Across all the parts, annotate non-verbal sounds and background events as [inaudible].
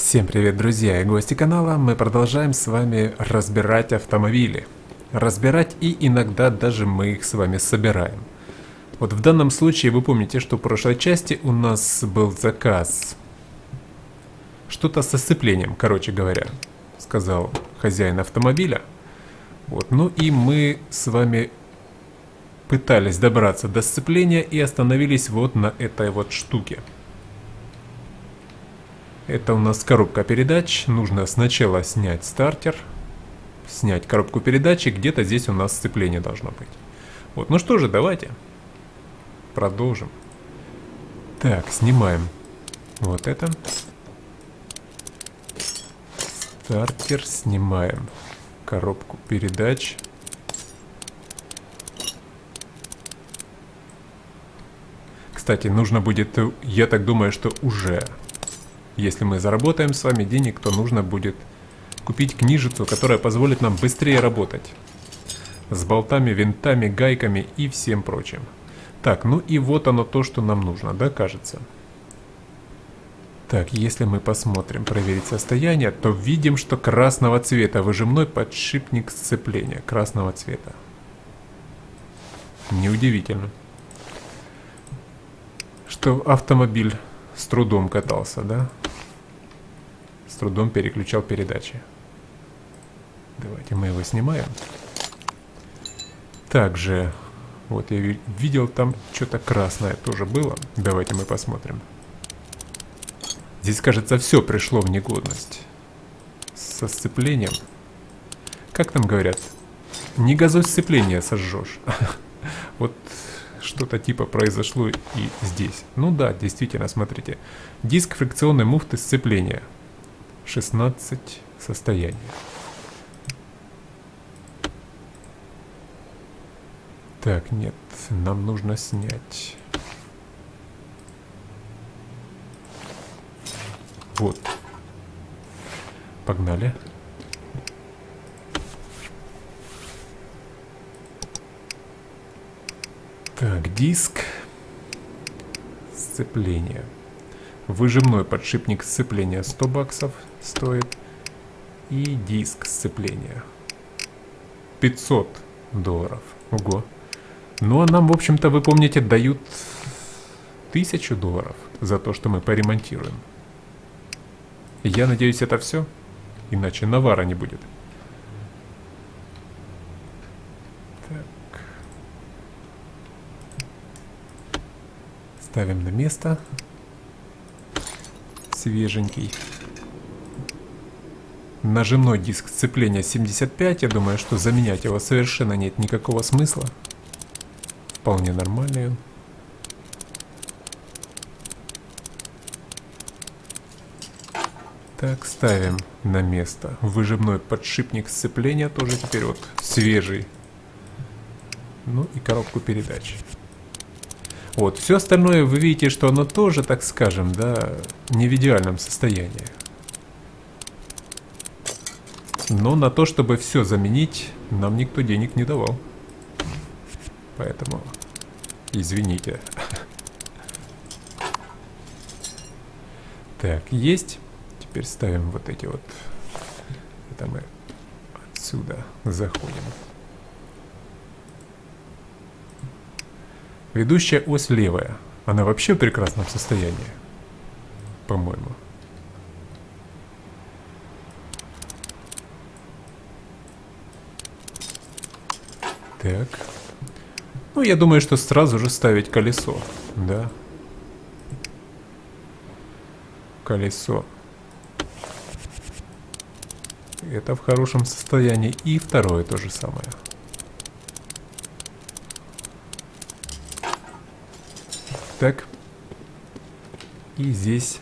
Всем привет, друзья и гости канала. Мы продолжаем с вами разбирать автомобили. Разбирать и иногда даже мы их с вами собираем. Вот в данном случае вы помните, что в прошлой части у нас был заказ. Что-то со сцеплением, короче говоря, сказал хозяин автомобиля. Вот, ну и мы с вами пытались добраться до сцепления и остановились вот на этой вот штуке. Это у нас коробка передач. Нужно сначала снять стартер, снять коробку передач, и где-то здесь у нас сцепление должно быть. Вот, ну что же, давайте продолжим. Так, снимаем вот это. Стартер, снимаем коробку передач. Кстати, нужно будет, я так думаю, что уже если мы заработаем с вами денег, то нужно будет купить книжицу, которая позволит нам быстрее работать. С болтами, винтами, гайками и всем прочим. Так, ну и вот оно то, что нам нужно, да, кажется? Так, если мы посмотрим, проверить состояние, то видим, что красного цвета выжимной подшипник сцепления красного цвета. Неудивительно, что автомобиль с трудом катался, да? С трудом переключал передачи. Давайте мы его снимаем. Также, вот я видел там что-то красное тоже было. Давайте мы посмотрим. Здесь, кажется, все пришло в негодность. Со сцеплением. Как там говорят? Не газой сцепление сожжешь. [laughs] Вот что-то типа произошло и здесь. Ну да, действительно, смотрите. Диск фрикционной муфты сцепления. 16 состояний. Так, нет, нам нужно снять. Вот. Погнали. Так, диск. Сцепление. Выжимной подшипник сцепления 100 баксов стоит. И диск сцепления. 500 долларов. Ого. Ну а нам, в общем-то, вы помните, дают тысячу долларов за то, что мы поремонтируем. Я надеюсь, это все. Иначе навара не будет. Ставим на место. Свеженький. Нажимной диск сцепления 75. Я думаю, что заменять его совершенно нет никакого смысла. Вполне нормальный он. Так, ставим на место. Выжимной подшипник сцепления тоже теперь вот свежий. Ну и коробку передач. Вот, все остальное вы видите, что оно тоже, так скажем, да, не в идеальном состоянии. Но на то, чтобы все заменить, нам никто денег не давал. Поэтому, извините. Так, есть. Теперь ставим вот эти вот. Это мы отсюда заходим. Ведущая ось левая. Она вообще в прекрасном состоянии. По-моему. Так. Ну, я думаю, что сразу же ставить колесо. Да. Колесо. Это в хорошем состоянии. И второе то же самое. Так. И здесь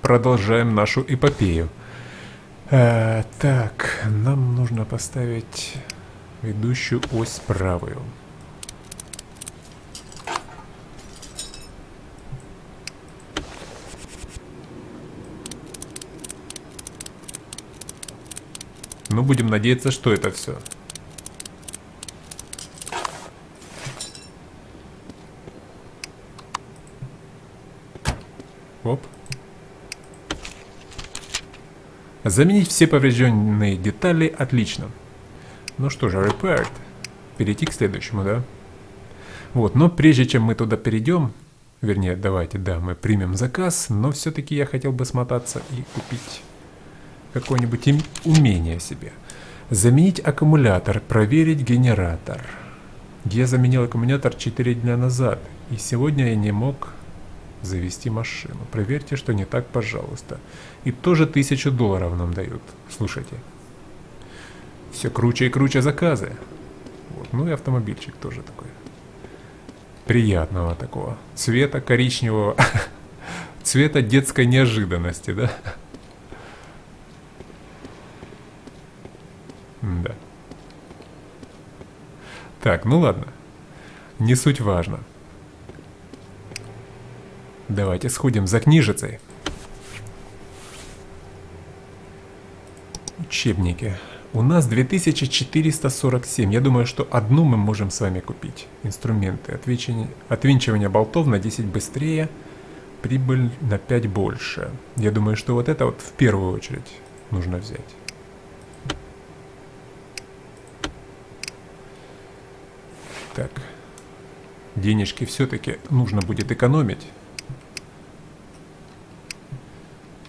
продолжаем нашу эпопею. А, так, нам нужно поставить ведущую ось правую. Ну, будем надеяться, что это все. Оп. Заменить все поврежденные детали отлично. Ну что же, repaired. Перейти к следующему, да? Вот, но прежде чем мы туда перейдем, вернее, давайте, да, мы примем заказ, но все-таки я хотел бы смотаться и купить какое-нибудь умение себе. Заменить аккумулятор, проверить генератор. Я заменил аккумулятор 4 дня назад, и сегодня я не мог завести машину. Проверьте, что не так, пожалуйста. И тоже тысячу долларов нам дают. Слушайте. Все круче и круче заказы. Вот. Ну и автомобильчик тоже такой. Приятного такого. Цвета коричневого. [laughs] Цвета детской неожиданности, да? Да. Так, ну ладно. Не суть важно. Давайте сходим за книжицей. Учебники. У нас 2447. Я думаю, что одну мы можем с вами купить. Инструменты. Отвинчивание, болтов на 10 быстрее. Прибыль на 5 больше. Я думаю, что вот это вот в первую очередь нужно взять. Так. Денежки все-таки нужно будет экономить.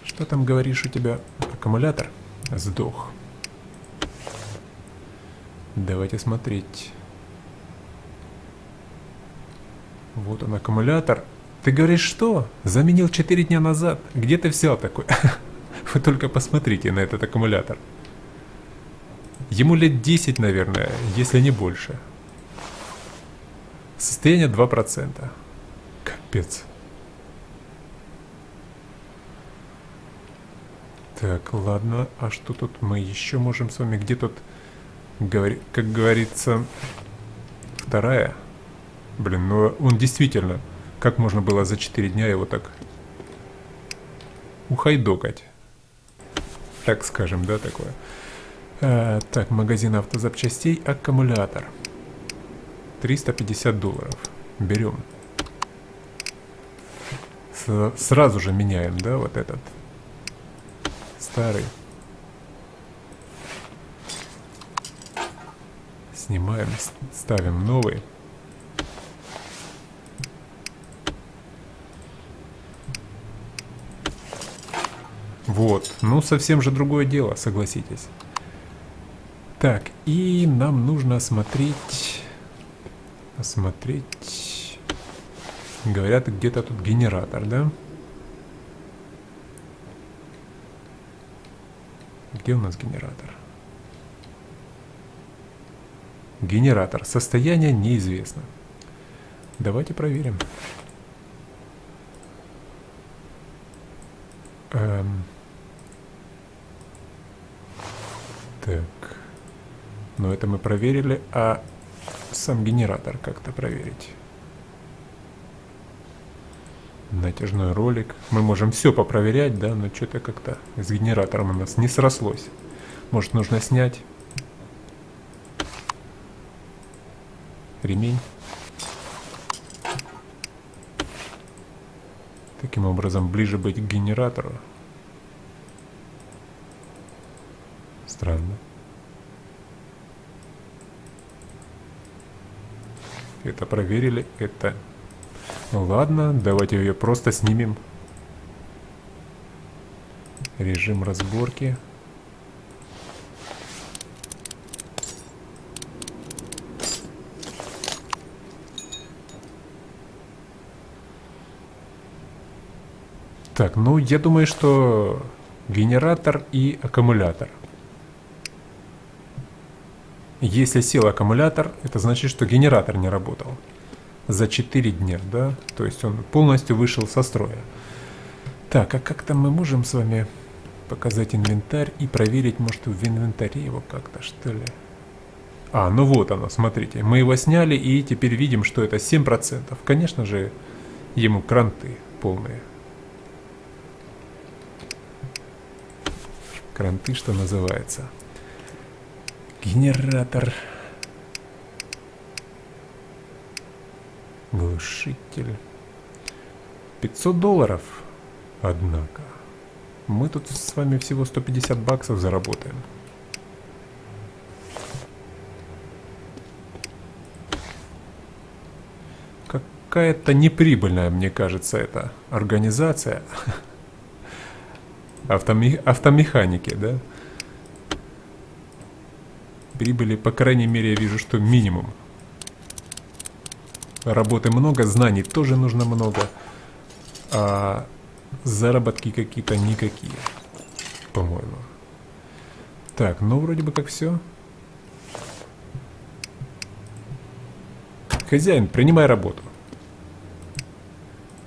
Что там говоришь у тебя? Аккумулятор? Сдох. Давайте смотреть. Вот он аккумулятор. Ты говоришь, что? Заменил 4 дня назад. Где ты взял такой? [laughs] Вы только посмотрите на этот аккумулятор. Ему лет 10, наверное, если не больше. Состояние 2%. Капец. Так, ладно. А что тут мы еще можем с вами? Где тут, как говорится, вторая? Блин, ну он действительно... Как можно было за 4 дня его так ухайдокать? Так скажем, да, такое? А, так, магазин автозапчастей, аккумулятор. 350 долларов. Берем. С сразу же меняем, да, вот этот старый. Снимаем, ставим новый. Вот, ну совсем же другое дело, согласитесь. Так, и нам нужно смотреть посмотреть. Говорят, где-то тут генератор, да? Где у нас генератор? Генератор. Состояние неизвестно. Давайте проверим. Эм. Так. Ну, это мы проверили. А сам генератор как-то проверить. Натяжной ролик. Мы можем все попроверять, да, но что-то как-то с генератором у нас не срослось. Может нужно снять. Ремень. Таким образом, ближе быть к генератору. Странно. Это проверили, это... Ну ладно, давайте ее просто снимем. Режим разборки. Так, ну я думаю, что генератор и аккумулятор. Если сел аккумулятор, это значит, что генератор не работал за 4 дня, да? То есть он полностью вышел со строя. Так, а как-то мы можем с вами показать инвентарь и проверить, может, в инвентаре его как-то, что ли? А, ну вот оно, смотрите. Мы его сняли и теперь видим, что это 7%. Конечно же, ему кранты полные. Кранты, что называется. Генератор. Глушитель. 500 долларов, однако. Мы тут с вами всего 150 баксов заработаем. Какая-то неприбыльная, мне кажется, эта организация. [laughs] Автоме... Автомеханики, да? Прибыли, по крайней мере, я вижу, что минимум. Работы много, знаний тоже нужно много. А заработки какие-то никакие, по-моему. Так, ну вроде бы как все. Хозяин, принимай работу.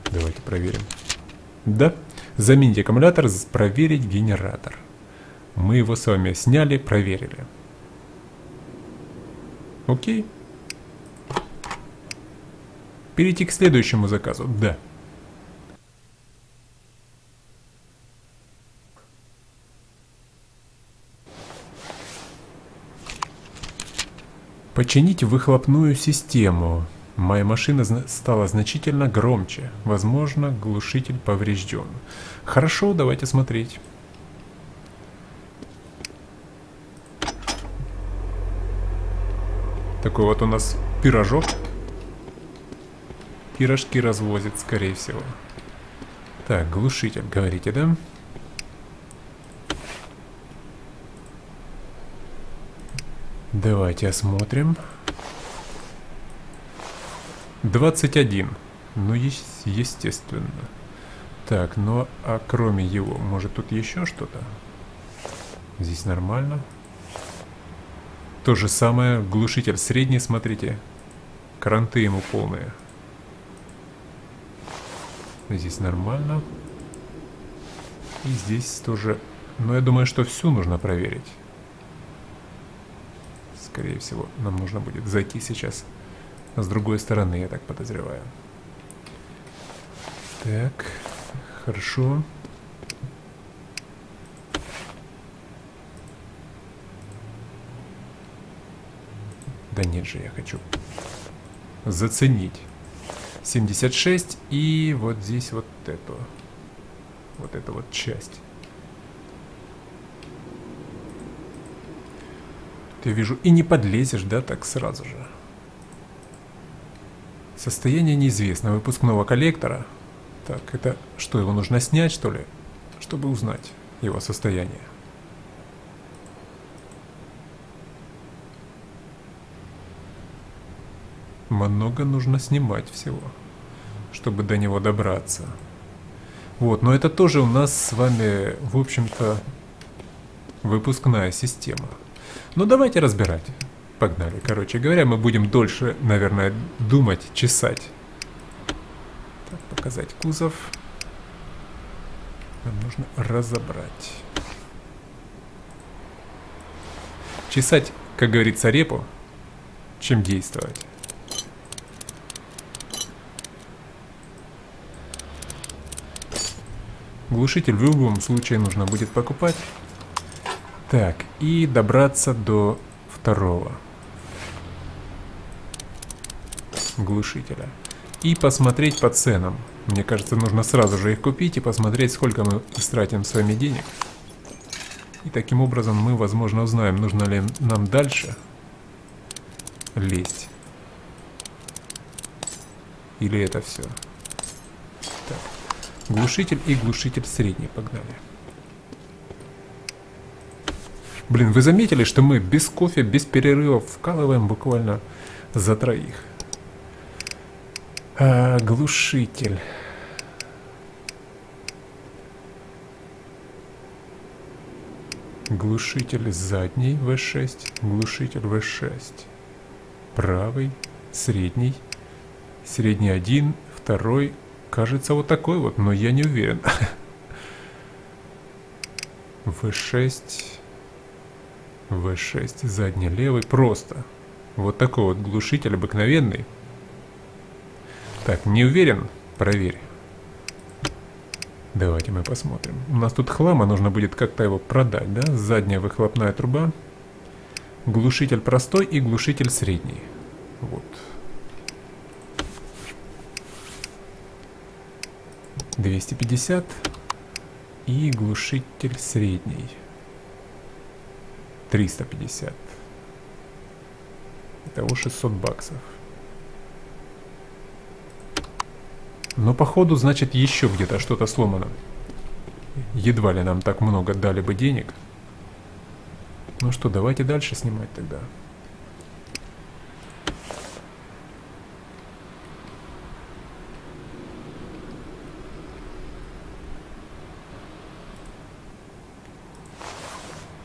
Давайте проверим. Да. Заменить аккумулятор, проверить генератор. Мы его с вами сняли, проверили. Окей. Перейти к следующему заказу. Да. Починить выхлопную систему. Моя машина стала значительно громче. Возможно, глушитель поврежден. Хорошо, давайте смотреть. Такой вот у нас пирожок. Пирожки развозит, скорее всего. Так, глушитель, говорите, да? Давайте осмотрим. 21. Ну, естественно. Так, ну а кроме его, может тут еще что-то? Здесь нормально. То же самое, глушитель средний, смотрите. Кранты ему полные. Здесь нормально. И здесь тоже... Но я думаю, что всю нужно проверить. Скорее всего, нам нужно будет зайти сейчас с другой стороны, я так подозреваю. Так, хорошо. Да нет же, я хочу заценить. 76 и вот здесь вот эту. Вот эту вот часть. Ты вижу, и не подлезешь, да, так сразу же. Состояние неизвестно. Выпускного коллектора. Так, это что, его нужно снять, что ли? Чтобы узнать его состояние. Много нужно снимать всего, чтобы до него добраться. Вот, но это тоже у нас с вами, в общем-то, выпускная система. Ну давайте разбирать. Погнали. Короче говоря, мы будем дольше, наверное, думать, чесать. Так, показать кузов. Нам нужно разобрать. Чесать, как говорится, репу, чем действовать. Глушитель в любом случае нужно будет покупать. Так, и добраться до второго глушителя. И посмотреть по ценам. Мне кажется, нужно сразу же их купить и посмотреть, сколько мы истратим с вами денег. И таким образом мы, возможно, узнаем, нужно ли нам дальше лезть. Или это все. Так. Глушитель и глушитель средний. Погнали. Блин, вы заметили, что мы без кофе, без перерывов вкалываем буквально за троих? А, глушитель. Глушитель задний V6, глушитель V6. Правый, средний. Средний один, второй. Кажется, вот такой вот, но я не уверен. [laughs] V6. V6, задний левый, просто. Вот такой вот глушитель обыкновенный. Так, не уверен? Проверь. Давайте мы посмотрим. У нас тут хлама, нужно будет как-то его продать, да? Задняя выхлопная труба. Глушитель простой и глушитель средний. Вот. 250. И глушитель средний. 350. Итого 600 баксов. Но походу, значит, еще где-то что-то сломано. Едва ли нам так много дали бы денег. Ну что, давайте дальше снимать тогда.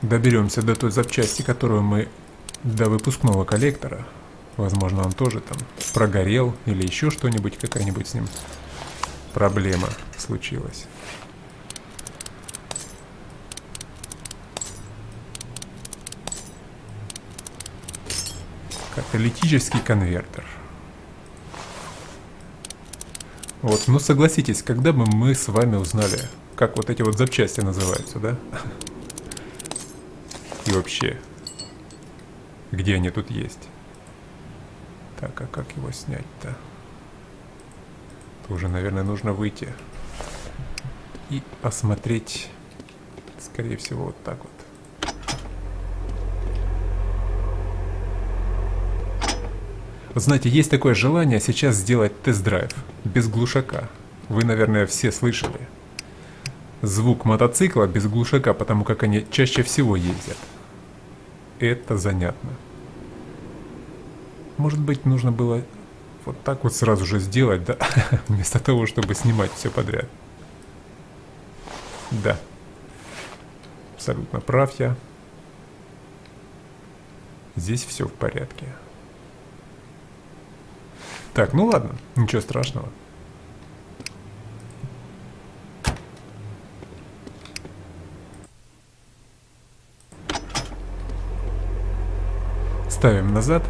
Доберемся до той запчасти, которую мы до выпускного коллектора. Возможно, он тоже там прогорел или еще что-нибудь, какая-нибудь с ним проблема случилась. Каталитический конвертер. Вот, ну согласитесь, когда бы мы с вами узнали, как вот эти вот запчасти называются, да? И вообще, где они тут есть? Так, а как его снять-то? Уже, наверное, нужно выйти и осмотреть, скорее всего, вот так вот. Знаете, есть такое желание сейчас сделать тест-драйв без глушака. Вы, наверное, все слышали. Звук мотоцикла без глушака, потому как они чаще всего ездят. Это занятно. Может быть, нужно было вот так вот сразу же сделать, да? [laughs] Вместо того, чтобы снимать все подряд. Да. Абсолютно прав я. Здесь все в порядке. Так, ну ладно, ничего страшного. Ставим назад.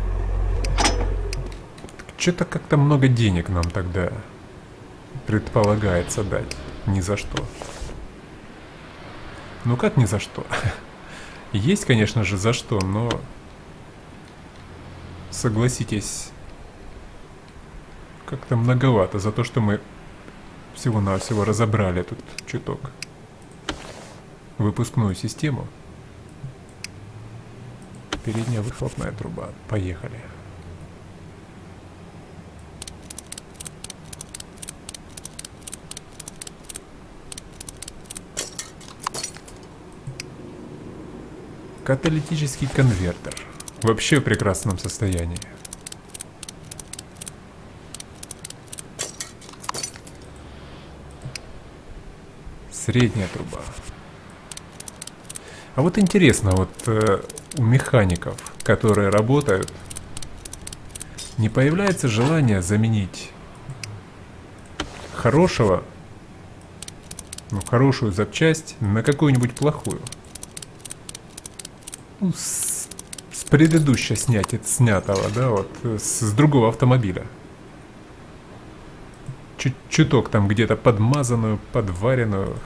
Что-то как-то много денег нам тогда предполагается дать. Ни за что. Ну как ни за что? [laughs] Есть, конечно же, за что, но... Согласитесь, как-то многовато за то, что мы всего-навсего разобрали тут чуток выпускную систему. Передняя выхлопная труба. Поехали. Каталитический конвертер. Вообще в прекрасном состоянии. Средняя труба. А вот интересно, вот э, у механиков, которые работают, не появляется желание заменить хорошего, ну, хорошую запчасть на какую-нибудь плохую? Ну, с, с предыдущего снятия, снятого, да, вот, с, с другого автомобиля. Чуть чуток там где-то подмазанную, подваренную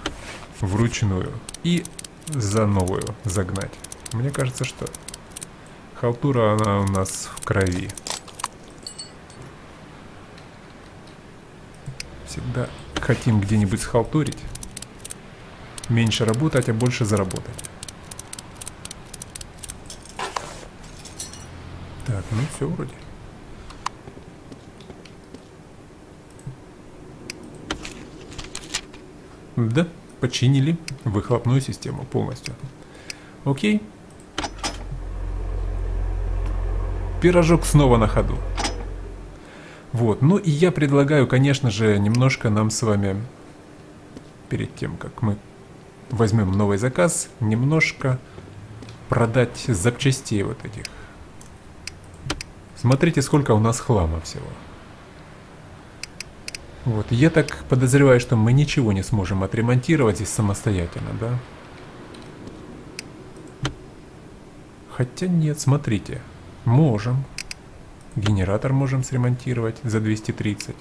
вручную и за новую загнать. Мне кажется, что халтура она у нас в крови. Всегда хотим где-нибудь схалтурить. Меньше работать, а больше заработать. Так, ну все вроде. Да починили выхлопную систему полностью. Окей. Пирожок снова на ходу. Вот, ну и я предлагаю, конечно же, немножко нам с вами, перед тем, как мы возьмем новый заказ, немножко продать запчастей вот этих. Смотрите, сколько у нас хлама всего. Вот, я так подозреваю, что мы ничего не сможем отремонтировать здесь самостоятельно, да? Хотя нет, смотрите, можем. Генератор можем сремонтировать за 230.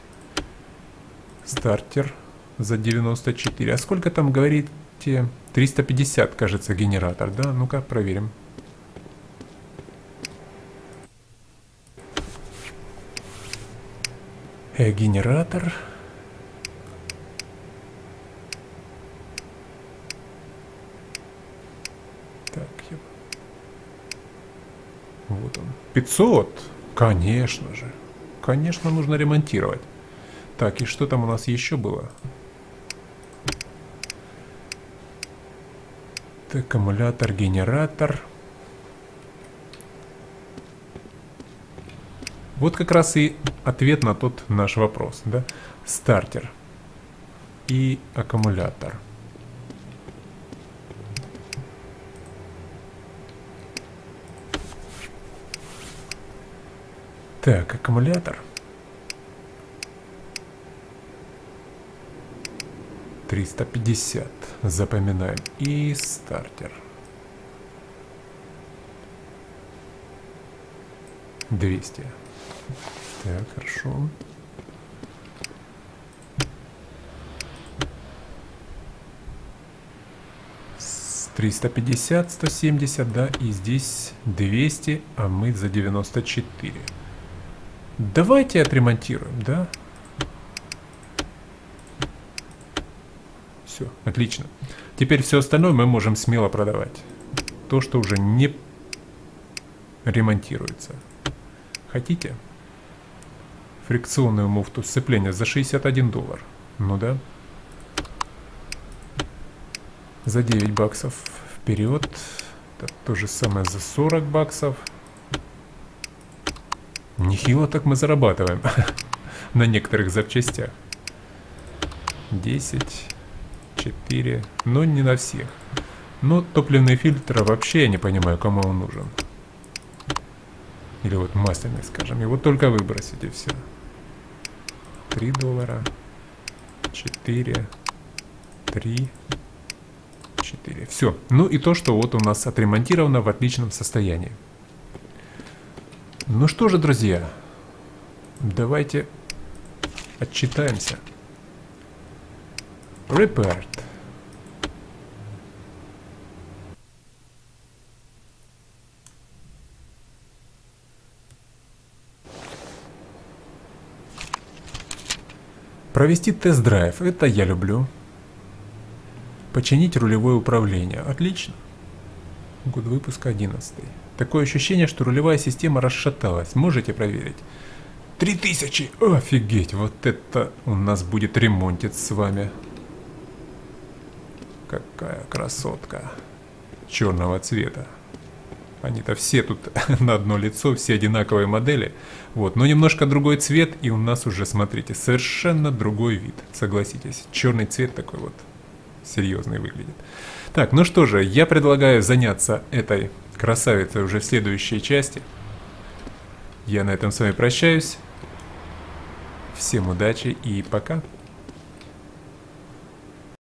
Стартер за 94. А сколько там, говорите, 350, кажется, генератор, да? Ну-ка, проверим. Э, генератор Так, я... Вот он. 500? Конечно же. Конечно, нужно ремонтировать. Так, и что там у нас еще было? Аккумулятор, генератор. Вот как раз и ответ на тот наш вопрос, да? Стартер и аккумулятор. Так, аккумулятор. 350. Запоминаем. И стартер. 200. Так, хорошо. С 350, 170, да, и здесь 200, а мы за 94. Давайте отремонтируем, да? Все, отлично. Теперь все остальное мы можем смело продавать. То, что уже не ремонтируется. Хотите? Фрикционную муфту сцепления за 61 доллар. Ну да. За 9 баксов вперед. Это то же самое за 40 баксов. Нехило так мы зарабатываем [laughs] на некоторых запчастях. 10, 4, но не на всех. Но топливный фильтр вообще я не понимаю, кому он нужен. Или вот масляный, скажем. Его только выбросить и все. 3 доллара. 4. 3. 4. Все. Ну и то, что вот у нас отремонтировано в отличном состоянии. Ну что же, друзья, давайте отчитаемся. Repaired. Провести тест-драйв. Это я люблю. Починить рулевое управление. Отлично. Год выпуска 11. Такое ощущение, что рулевая система расшаталась. Можете проверить? 3000! Офигеть! Вот это у нас будет ремонтец с вами. Какая красотка. Черного цвета. Они-то все тут [laughs] на одно лицо, все одинаковые модели. Вот, но немножко другой цвет, и у нас уже, смотрите, совершенно другой вид. Согласитесь, черный цвет такой вот серьезный выглядит. Так, ну что же, я предлагаю заняться этой красавицей уже в следующей части. Я на этом с вами прощаюсь. Всем удачи и пока.